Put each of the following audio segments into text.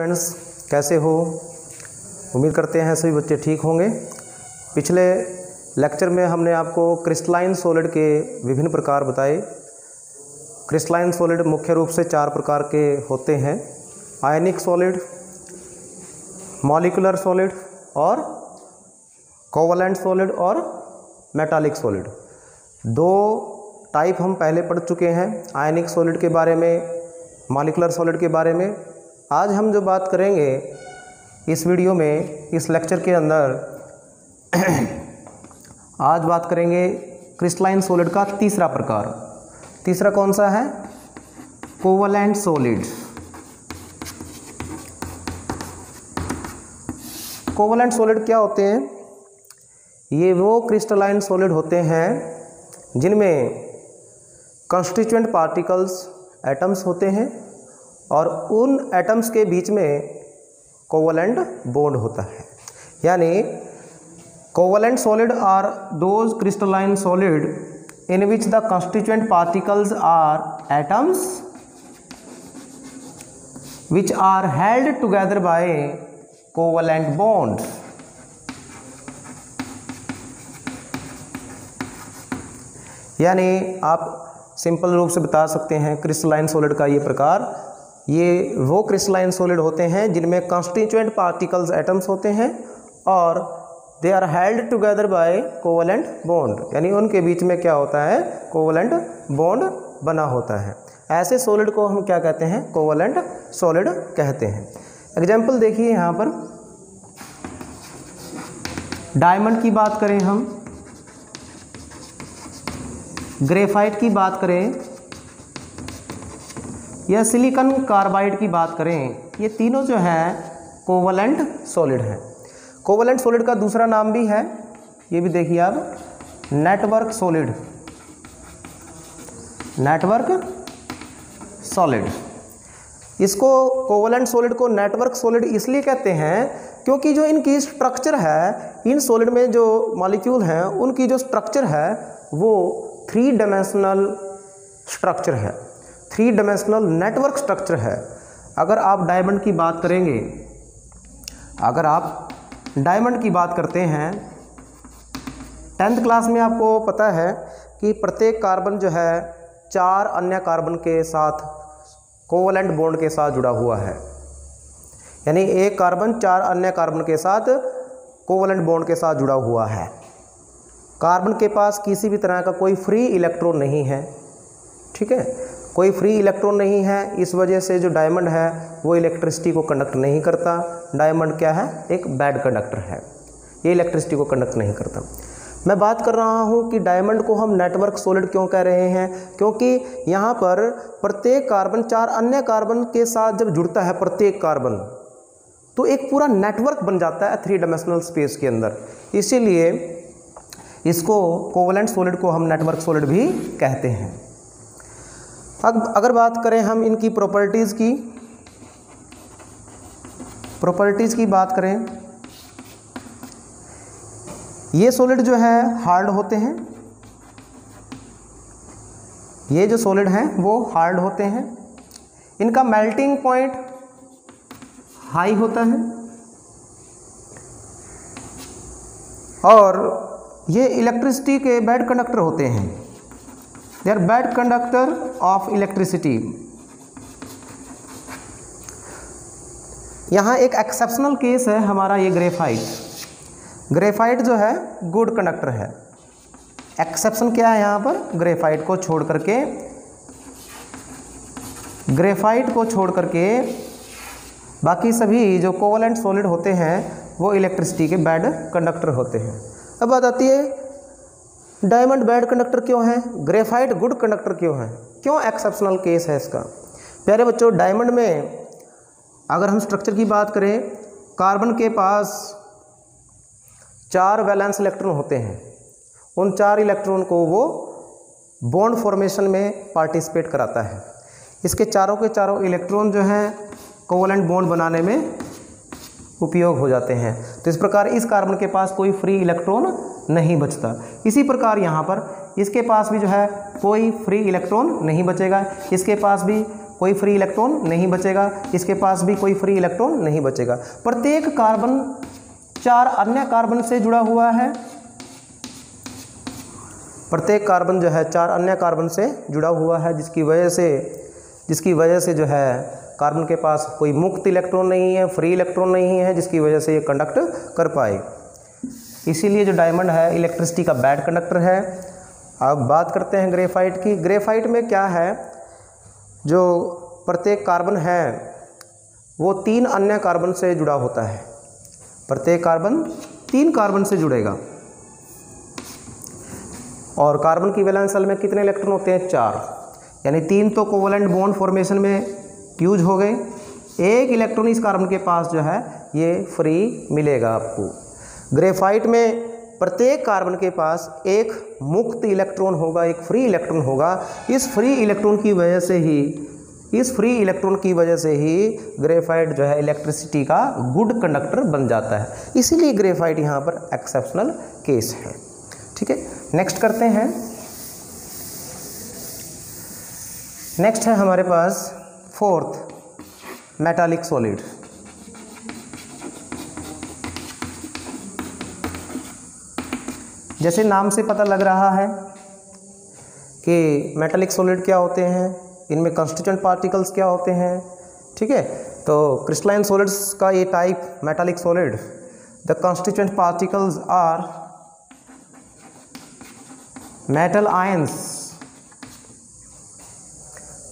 Friends कैसे हो? उम्मीद करते हैं सभी बच्चे ठीक होंगे। पिछले लेक्चर में हमने आपको क्रिस्टलाइन सॉलिड के विभिन्न प्रकार बताए। क्रिस्टलाइन सॉलिड मुख्य रूप से चार प्रकार के होते हैं। आयनिक सॉलिड मॉलिकुलर सॉलिड और कोवलेंट सॉलिड और मेटालिक सॉलिड दो टाइप हम पहले पढ़ चुके हैं। आयनिक सॉलिड के बारे में मॉलिकुलर सॉलिड के बारे में आज हम जो बात करेंगे इस वीडियो में, इस लेक्चर के अंदर, आज बात करेंगे क्रिस्टलाइन सॉलिड का तीसरा प्रकार। तीसरा कौन सा है? कोवलेंट सॉलिड कोवलेंट सॉलिड क्या होते हैं? ये वो क्रिस्टलाइन सॉलिड होते हैं जिनमें कंस्टिट्यूएंट पार्टिकल्स एटम्स होते हैं। और उन एटम्स के बीच में कोवलेंट बॉन्ड होता है। यानी covalent solid are those crystalline solid in which the constituent particles are atoms which are held together by covalent bond यानी आप सिंपल रूप से बता सकते हैं क्रिस्टलाइन सॉलिड का ये प्रकार ये वो क्रिस्टलाइन सॉलिड होते हैं जिनमें कॉन्स्टिट्यूएंट पार्टिकल्स एटम्स होते हैं और they are held together by covalent bond यानी उनके बीच में क्या होता है? कोवलेंट बॉन्ड बना होता है। ऐसे सॉलिड को हम क्या कहते हैं? कोवलेंट सॉलिड कहते हैं। एग्ज़ाम्पल देखिए यहाँ पर। डायमंड की बात करें हम। ग्रेफाइट की बात करें। या सिलिकॉन कार्बाइड की बात करें, ये तीनों जो हैं कोवलेंट सॉलिड हैं। कोवलेंट सॉलिड का दूसरा नाम भी है, ये भी देखिए आप नेटवर्क सॉलिड नेटवर्क सॉलिड इसको कोवलेंट सॉलिड को नेटवर्क सॉलिड इसलिए कहते हैं, क्योंकि जो इनकी स्ट्रक्चर है, इन सॉलिड में जो मॉलिक्यूल हैं, उनकी जो स्ट्रक्चर है, वो थ्री डायमेंशनल स्ट्रक्चर है। थ्री डायमेंशनल नेटवर्क स्ट्रक्चर है। अगर आप डायमंड की बात करेंगे, अगर आप डायमंड की बात करते हैं टेंथ क्लास में आपको पता है कि प्रत्येक कार्बन जो है, चार अन्य कार्बन के साथ कोवलेंट बॉन्ड के साथ जुड़ा हुआ है। यानी एक कार्बन चार अन्य कार्बन के साथ कोवलेंट बॉन्ड के साथ जुड़ा हुआ है। कार्बन के पास किसी भी तरह का कोई फ्री इलेक्ट्रॉन नहीं है। ठीक है? कोई फ्री इलेक्ट्रॉन नहीं है, इस वजह से जो डायमंड है, वो इलेक्ट्रिसिटी को कंडक्ट नहीं करता। डायमंड क्या है? एक बैड कंडक्टर है। ये इलेक्ट्रिसिटी को कंडक्ट नहीं करता। मैं बात कर रहा हूँ कि डायमंड को हम नेटवर्क सॉलिड क्यों कह रहे हैं? क्योंकि यहाँ पर प्रत्येक कार्बन चार अन्य कार्बन के साथ जब जुड़ता है, प्रत्येक कार्बन तो एक पूरा नेटवर्क बन जाता है थ्री डायमेंशनल स्पेस के अंदर। इसीलिए इसको कोवलेंट सॉलिड को हम नेटवर्क सॉलिड भी कहते हैं। अब अगर बात करें हम इनकी प्रॉपर्टीज़ की प्रॉपर्टीज़ की बात करें, ये सॉलिड जो है हार्ड होते हैं। ये जो सॉलिड हैं, वो हार्ड होते हैं। इनका मेल्टिंग पॉइंट हाई होता है। और ये इलेक्ट्रिसिटी के बैड कंडक्टर होते हैं। They are bad conductor of electricity यहाँ एक एक्सेप्शनल केस है हमारा ये ग्रेफाइट ग्रेफाइट जो है गुड कंडक्टर है. एक्सेप्शन क्या है यहाँ पर? ग्रेफाइट को छोड़ करके ग्रेफाइट को छोड़ करके बाकी सभी जो कोवलेंट सॉलिड होते हैं, वो इलेक्ट्रिसिटी के बैड कंडक्टर होते हैं. अब बात आती है डायमंड बैड कंडक्टर क्यों है? ग्रेफाइट गुड कंडक्टर क्यों है? क्यों एक्सेप्शनल केस है इसका? प्यारे बच्चों, डायमंड में अगर हम स्ट्रक्चर की बात करें कार्बन के पास चार वैलेंस इलेक्ट्रॉन होते हैं। उन चार इलेक्ट्रॉन को वो बॉन्ड फॉर्मेशन में पार्टिसिपेट कराता है। इसके चारों के चारों इलेक्ट्रॉन जो हैं कोवलेंट बॉन्ड बनाने में उपयोग हो जाते हैं। तो इस प्रकार इस कार्बन के पास कोई फ्री इलेक्ट्रॉन नहीं बचता। इसी प्रकार यहाँ पर इसके पास भी जो है कोई फ्री इलेक्ट्रॉन नहीं बचेगा। इसके पास भी कोई फ्री इलेक्ट्रॉन नहीं बचेगा। इसके पास भी कोई फ्री इलेक्ट्रॉन नहीं बचेगा। प्रत्येक कार्बन चार अन्य कार्बन से जुड़ा हुआ है। प्रत्येक कार्बन जो है चार अन्य कार्बन से जुड़ा हुआ है, जिसकी वजह से, जिसकी वजह से जो है कार्बन के पास कोई मुक्त इलेक्ट्रॉन नहीं है फ्री इलेक्ट्रॉन नहीं है, जिसकी वजह से ये कंडक्ट कर पाए। इसीलिए जो डायमंड है इलेक्ट्रिसिटी का बैड कंडक्टर है। अब बात करते हैं ग्रेफाइट की। ग्रेफाइट में क्या है? जो प्रत्येक कार्बन है, वो तीन अन्य कार्बन से जुड़ा होता है। प्रत्येक कार्बन तीन कार्बन से जुड़ेगा। और कार्बन की वैलेंस में कितने इलेक्ट्रॉन होते हैं? चार। यानी तीन तो कोवलेंट बॉन्ड फॉर्मेशन में यूज़ हो गए। एक इलेक्ट्रॉन इस कार्बन के पास जो है, ये फ्री मिलेगा आपको। ग्रेफाइट में प्रत्येक कार्बन के पास एक मुक्त इलेक्ट्रॉन होगा, एक फ्री इलेक्ट्रॉन होगा। इस फ्री इलेक्ट्रॉन की वजह से ही, इस फ्री इलेक्ट्रॉन की वजह से ही ग्रेफाइट जो है इलेक्ट्रिसिटी का गुड कंडक्टर बन जाता है। इसीलिए ग्रेफाइट यहाँ पर एक्सेप्शनल केस है। ठीक है, नेक्स्ट करते हैं। नेक्स्ट है हमारे पास फोर्थ मेटालिक सॉलिड। जैसे नाम से पता लग रहा है कि मेटालिक सॉलिड क्या होते हैं इनमें कंस्टिट्यूंट पार्टिकल्स क्या होते हैं ठीक है? तो क्रिस्टलाइन सॉलिड्स का ये type metallic solid the constituent particles are ions.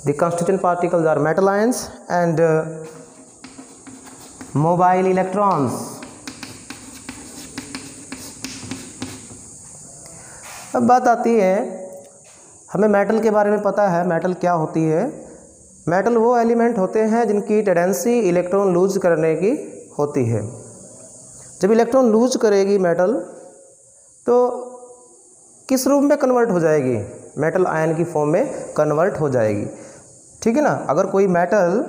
The constituent particles are metal ions and uh, mobile electrons. अब बात आती है, हमें मेटल के बारे में पता है मेटल क्या होती है। मेटल वो एलिमेंट होते हैं जिनकी टेंडेंसी इलेक्ट्रॉन लूज करने की होती है। जब इलेक्ट्रॉन लूज करेगी मेटल तो किस रूप में कन्वर्ट हो जाएगी? मेटल आयन की फॉर्म में कन्वर्ट हो जाएगी। ठीक है ना? अगर कोई मेटल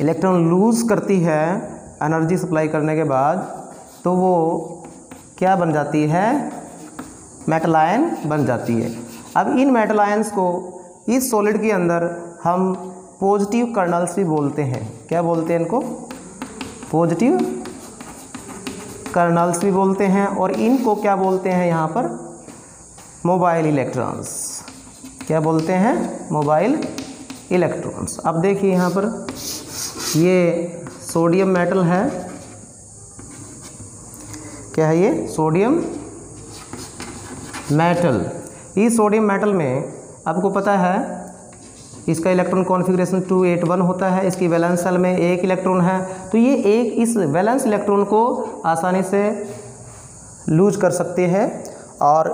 इलेक्ट्रॉन लूज़ करती है एनर्जी सप्लाई करने के बाद तो वो क्या बन जाती है? मेटल आयन बन जाती है। अब इन मेटल आयंस को इस सॉलिड के अंदर हम पॉजिटिव कर्नल्स भी बोलते हैं। क्या बोलते हैं इनको? पॉजिटिव कर्नल्स भी बोलते हैं और इनको क्या बोलते हैं यहाँ पर? Mobile electrons. क्या बोलते हैं? Mobile electrons. अब देखिए यहाँ पर ये सोडियम मेटल है। क्या है ये? Sodium metal. इस सोडियम मेटल में आपको पता है, इसका electron configuration two eight one होता है, इसकी वैलेंस सेल में एक इलेक्ट्रॉन है। तो ये एक इस वैलेंस इलेक्ट्रॉन को आसानी से लूज कर सकते हैं और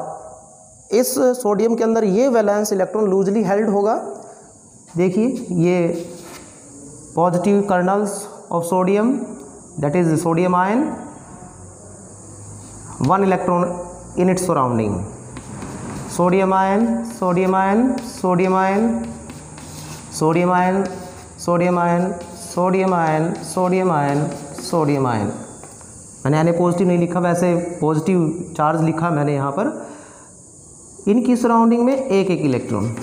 इस सोडियम के अंदर ये वैलेंस इलेक्ट्रॉन लूजली हेल्ड होगा। देखिए, ये positive kernels of sodium, that is sodium ion, one electron in its surrounding. Sodium ion sodium ion sodium ion sodium ion sodium ion sodium ion sodium ion sodium ion. मैंने यानी positive नहीं लिखा, वैसे positive charge लिखा मैंने यहाँ पर। इनकी सराउंडिंग में एक एक इलेक्ट्रॉन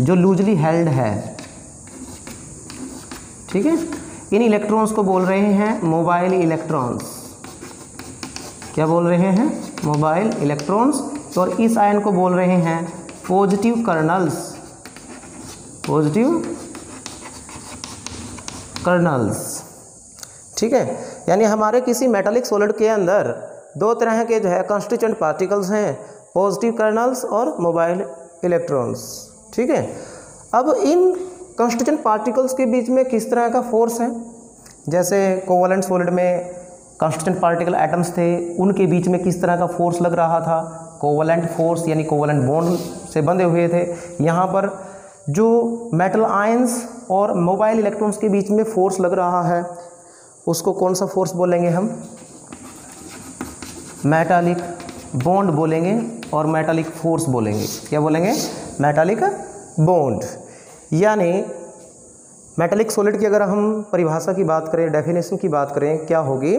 जो लूजली हेल्ड है। ठीक है? इन इलेक्ट्रॉन्स को बोल रहे हैं मोबाइल इलेक्ट्रॉन्स क्या बोल रहे हैं? मोबाइल इलेक्ट्रॉन्स और इस आयन को बोल रहे हैं पॉजिटिव कर्नल्स पॉजिटिव कर्नल्स ठीक है? यानी हमारे किसी मेटालिक सॉलिड के अंदर दो तरह के जो है कॉन्स्टिट्यूंट पार्टिकल्स हैं पॉजिटिव कर्नल्स और मोबाइल इलेक्ट्रॉन्स ठीक है? अब इन कंस्टिट्यूंट पार्टिकल्स के बीच में किस तरह का फोर्स है? जैसे कोवलेंट सॉलिड में कंस्टिट्यूंट पार्टिकल एटम्स थे, उनके बीच में किस तरह का फोर्स लग रहा था? कोवलेंट फोर्स यानी कोवलेंट बॉन्ड से बंधे हुए थे। यहाँ पर जो मेटल आयंस और मोबाइल इलेक्ट्रॉन्स के बीच में फोर्स लग रहा है, उसको कौन सा फोर्स बोलेंगे हम? मेटालिक बॉन्ड बोलेंगे और मेटालिक फोर्स बोलेंगे। क्या बोलेंगे? Metallic bond. यानी मेटालिक सॉलिड की अगर हम परिभाषा की बात करें, डेफिनेशन की बात करें, क्या होगी?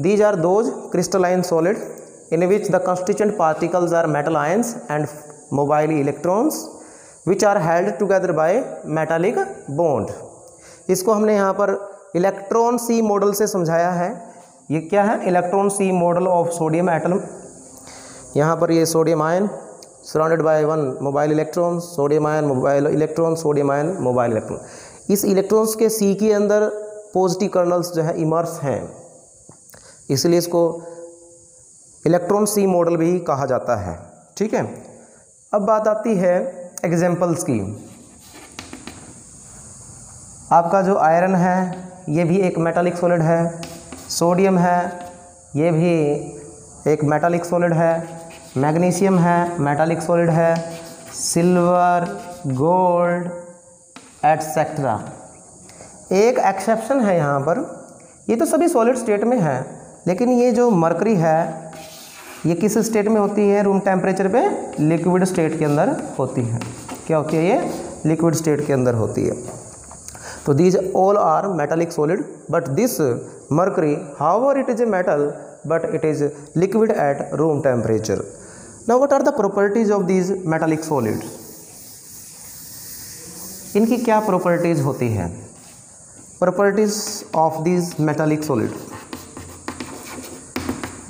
These are those crystalline solid. In which the constituent particles are metal ions and mobile electrons which are held together by metallic bond इसको हमने यहाँ पर इलेक्ट्रॉन सी मॉडल से समझाया है। ये क्या है? Electron sea model of sodium atom यहाँ पर ये sodium ion surrounded by one mobile electron sodium ion mobile electron sodium ion mobile electron इस इलेक्ट्रॉन्स के सी के अंदर पॉजिटिव कर्नल्स जो है इमर्स हैं। इसलिए इसको इलेक्ट्रॉन सी मॉडल भी कहा जाता है, ठीक है? अब बात आती है एग्जाम्पल्स की। आपका जो आयरन है, ये भी एक मेटालिक सॉलिड है। सोडियम है, ये भी एक मेटालिक सॉलिड है। मैग्नीशियम है मेटालिक सॉलिड है। सिल्वर गोल्ड एटसेट्रा एक एक्सेप्शन है यहाँ पर। ये तो सभी सॉलिड स्टेट में है, लेकिन ये जो मरकरी है ये किस स्टेट में होती है? रूम टेम्परेचर पे लिक्विड स्टेट के अंदर होती है। क्या होती है ये? लिक्विड स्टेट के अंदर होती है। तो these all are metallic solid but this mercury however it is a metal but it is liquid at room temperature now what are the properties of these metallic solid इनकी क्या properties होती है? Properties of these metallic solid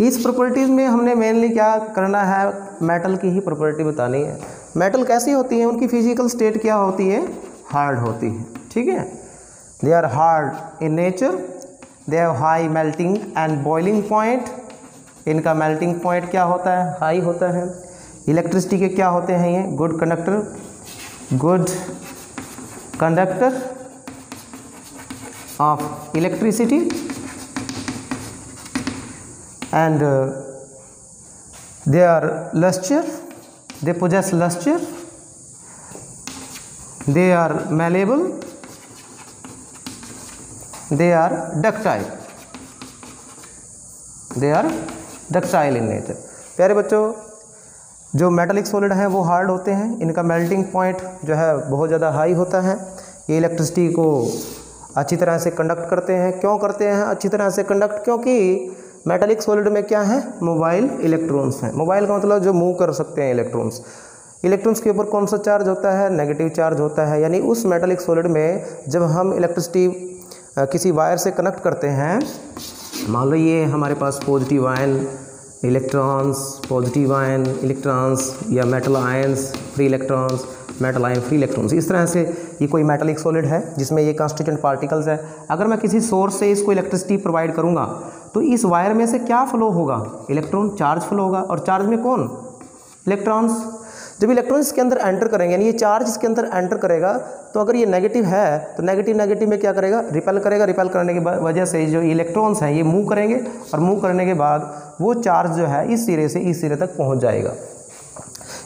इस properties में हमने mainly क्या करना है? मेटल की ही प्रॉपर्टी बतानी है। मेटल कैसी होती है? उनकी फ़िज़िकल स्टेट क्या होती है? हार्ड होती है। ठीक है? They are hard in nature they have high melting and boiling point इनका मेल्टिंग पॉइंट क्या होता है? हाई होता है। इलेक्ट्रिसिटी के क्या होते हैं ये? Good conductor good conductor of electricity and uh, they are luster they possess luster they are malleable. They are ductile. They are ductile in nature. प्यारे बच्चों जो मेटालिक सॉलिड हैं वो हार्ड होते हैं। इनका मेल्टिंग पॉइंट जो है बहुत ज़्यादा हाई होता है। ये इलेक्ट्रिसिटी को अच्छी तरह से कंडक्ट करते हैं। क्यों करते हैं? अच्छी तरह से कंडक्ट क्योंकि मेटालिक सॉलिड में क्या है? मोबाइल इलेक्ट्रॉन्स हैं। मोबाइल का मतलब जो मूव कर सकते हैं इलेक्ट्रॉन्स इलेक्ट्रॉन्स के ऊपर कौन सा चार्ज होता है? नेगेटिव चार्ज होता है। यानी उस मेटालिक सॉलिड में जब हम इलेक्ट्रिसिटी किसी वायर से कनेक्ट करते हैं, मान लो ये हमारे पास positive ion electrons positive ion electrons या metal ions free electrons metal ion, free electrons. इस तरह से ये कोई मेटलिक सॉलिड है, जिसमें ये कॉन्स्टिट्यूंट पार्टिकल्स है। अगर मैं किसी सोर्स से इसको इलेक्ट्रिसिटी प्रोवाइड करूँगा तो इस वायर में से क्या फ्लो होगा? इलेक्ट्रॉन चार्ज फ्लो होगा। और चार्ज में कौन? इलेक्ट्रॉन्स जब इलेक्ट्रॉन इसके अंदर एंटर करेंगे, यानी ये चार्ज इसके अंदर एंटर करेगा तो अगर ये नेगेटिव है तो नेगेटिव नेगेटिव में क्या करेगा? रिपेल करेगा। रिपेल करने की वजह से जो इलेक्ट्रॉन्स हैं, ये मूव करेंगे। और मूव करने के बाद वो चार्ज जो है, इस सिरे से इस सिरे तक पहुँच जाएगा।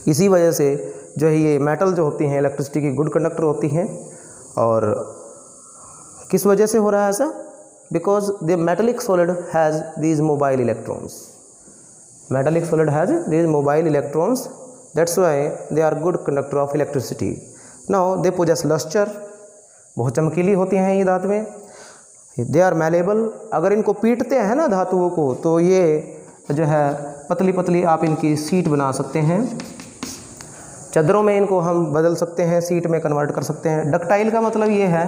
इसी वजह से जो है ये मेटल जो होती हैं इलेक्ट्रिसिटी की गुड कंडक्टर होती हैं और किस वजह से हो रहा है ऐसा? Because the metallic solid has these mobile electrons metallic solid has these mobile electrons that's why they are good conductor of electricity now they possess lustre बहुत चमकीली होती हैं ये धातु में दे आर मेलेबल अगर इनको पीटते हैं ना धातुओं को तो ये जो है पतली पतली आप इनकी सीट बना सकते हैं। चादरों में इनको हम बदल सकते हैं सीट में कन्वर्ट कर सकते हैं। डक्टाइल का मतलब ये है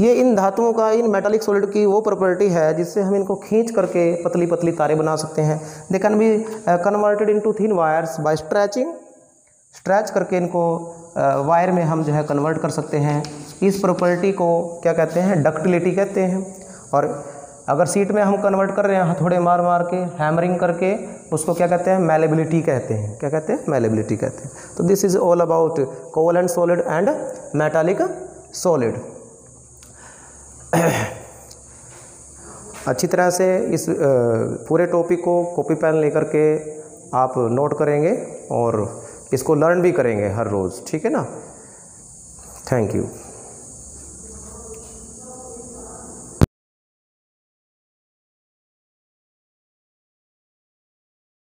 ये इन धातुओं का इन मेटालिक सॉलिड की वो प्रॉपर्टी है जिससे हम इनको खींच करके पतली पतली तारे बना सकते हैं। They can be converted into thin wires by stretching stretch करके इनको वायर uh, में हम जो है कन्वर्ट कर सकते हैं। इस प्रॉपर्टी को क्या कहते हैं? डक्टिलिटी कहते हैं। और अगर सीट में हम कन्वर्ट कर रहे हैं हथौड़े मार मार के हैमरिंग करके उसको क्या कहते हैं? मेलेबिलिटी कहते हैं। क्या कहते हैं? मेलेबिलिटी कहते हैं। तो this is all about covalent solid and metallic solid अच्छी तरह से इस पूरे टॉपिक को कॉपी पेन लेकर के आप नोट करेंगे और इसको लर्न भी करेंगे हर रोज़। ठीक है ना? Thank you